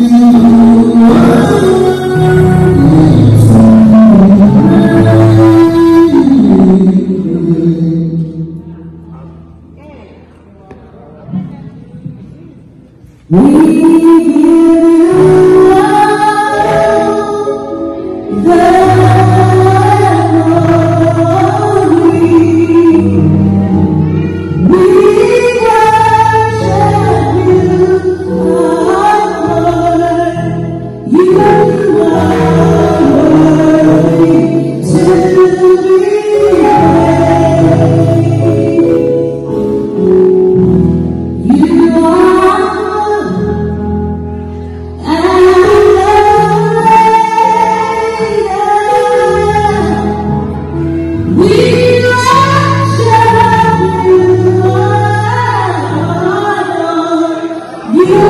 We give you love. You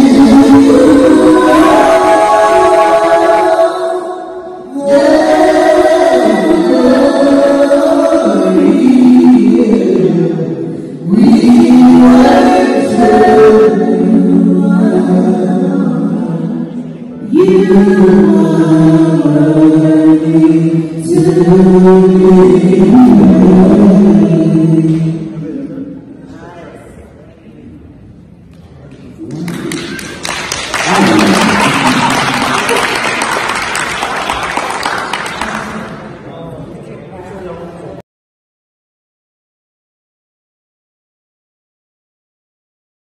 you, to.